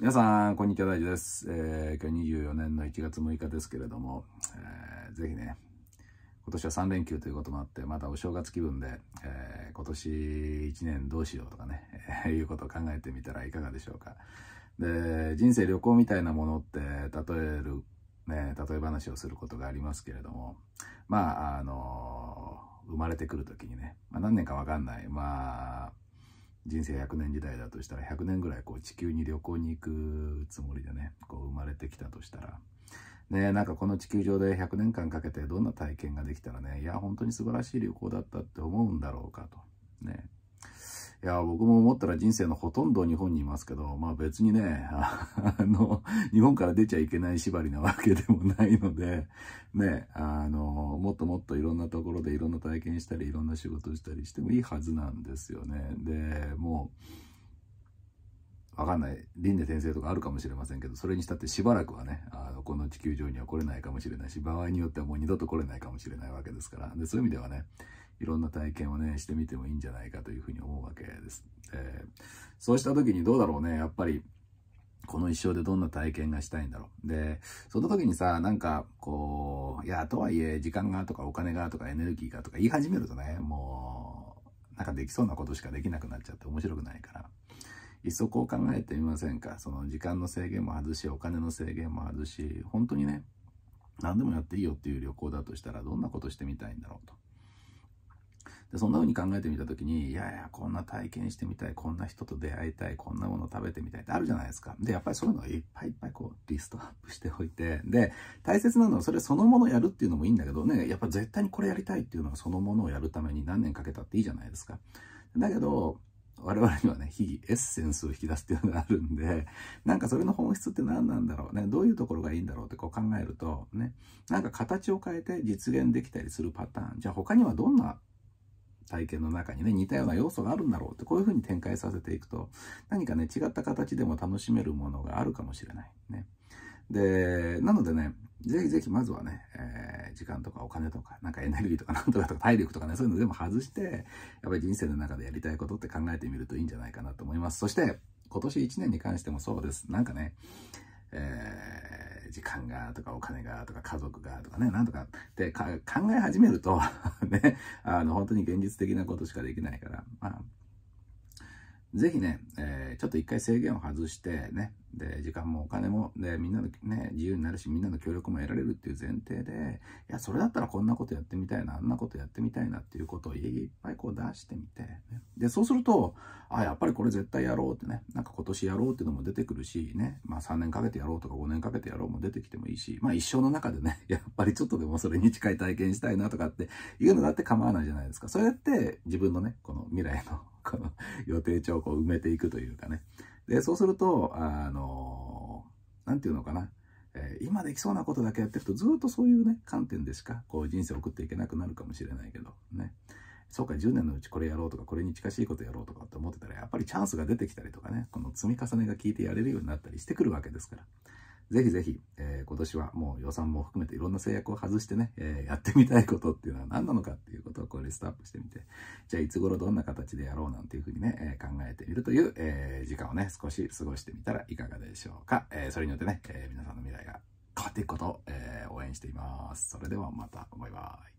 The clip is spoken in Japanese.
皆さん、こんにちは、大地です。えー、今日24年の1月6日ですけれども、えー、ぜひね、今年は3連休ということもあって、まだお正月気分で、えー、今年1年どうしようとかね、えー、いうことを考えてみたらいかがでしょうか。で、人生旅行みたいなものって、例える、ね、例え話をすることがありますけれども、まあ、あの、生まれてくる時にね、まあ、何年かわかんない、まあ、人生100年時代だとしたら100年ぐらいこう地球に旅行に行くつもりでねこう生まれてきたとしたら。ねなんかこの地球上で100年間かけてどんな体験ができたらねいや本当に素晴らしい旅行だったって思うんだろうかと。ねいや、僕も思ったら人生のほとんど日本にいますけど、まあ別にね、あの、日本から出ちゃいけない縛りなわけでもないので、ね、あの、もっともっといろんなところでいろんな体験したり、いろんな仕事したりしてもいいはずなんですよね。で、もう、わかんない。輪廻転生とかあるかもしれませんけど、それにしたってしばらくはね、あのこの地球上には来れないかもしれないし、場合によってはもう二度と来れないかもしれないわけですから。で、そういう意味ではね、いろんな体験をね、してみてもいいんじゃないかというふうに思うわけです。えー、そうした時にどうだろうね、やっぱり、この一生でどんな体験がしたいんだろう。で、その時にさ、なんか、こう、いや、とはいえ、時間がとかお金がとかエネルギーがとか言い始めるとね、もう、なんかできそうなことしかできなくなっちゃって面白くないから。いっそこう考えてみませんか。その時間の制限も外し、お金の制限も外し、本当にね、何でもやっていいよっていう旅行だとしたらどんなことしてみたいんだろうと。でそんな風に考えてみた時にいやいやこんな体験してみたいこんな人と出会いたいこんなもの食べてみたいってあるじゃないですか。でやっぱりそういうのをいっぱいいっぱいこうリストアップしておいてで大切なのはそれそのものやるっていうのもいいんだけどねやっぱ絶対にこれやりたいっていうのはそのものをやるために何年かけたっていいじゃないですか。だけど我々にはね、日々エッセンスを引き出すっていうのがあるんで、なんかそれの本質って何なんだろう？ね、どういうところがいいんだろうってこう考えると、ね、なんか形を変えて実現できたりするパターン、じゃあ他にはどんな体験の中にね、似たような要素があるんだろうって、こういうふうに展開させていくと、何かね、違った形でも楽しめるものがあるかもしれない。ね。で、なのでね、ぜひぜひまずはね、えー、時間とかお金とか、なんかエネルギーとか なんとかとか体力とかね、そういうの全部外して、やっぱり人生の中でやりたいことって考えてみるといいんじゃないかなと思います。そして、今年1年に関してもそうです。なんかね、えー時間がとかお金がとか家族がとかね、なんとかって考え始めると ね、あの、本当に現実的なことしかできないから、まあ、ぜひね、えー、ちょっと一回制限を外してね、で、時間もお金も、で、みんなのね、自由になるし、みんなの協力も得られるっていう前提で、いや、それだったらこんなことやってみたいな、あんなことやってみたいなっていうことをいっぱいこう出してみて、ね、で、そうすると、あ、やっぱりこれ絶対やろうってね、なんか今年やろうっていうのも出てくるし、ね、まあ3年かけてやろうとか5年かけてやろうも出てきてもいいし、まあ一生の中でね、やっぱりちょっとでもそれに近い体験したいなとかっていうのだって構わないじゃないですか。そうやって自分のね、この未来の この予定帳をこう埋めていくというかね。で、そうすると、あの、なんていうのかな。え、今できそうなことだけやってるとずっとそういうね、観点でしかこう人生を送っていけなくなるかもしれないけど、ね。そうか、10年のうちこれやろうとか、これに近しいことやろうとかって思ってたら、やっぱりチャンスが出てきたりとかね、この積み重ねが効いてやれるようになったりしてくるわけですから。ぜひぜひ、えー、今年はもう予算も含めていろんな制約を外してね、えー、やってみたいことっていうのは何なのかっていうことをこうリストアップしてみて、じゃあいつ頃どんな形でやろうなんていうふうにね、えー、考えてみるという、え時間をね、少し過ごしてみたらいかがでしょうか。えそれによってね、え皆さんの未来が変わっていくことを、えー応援しています。それではまた、バイバイ。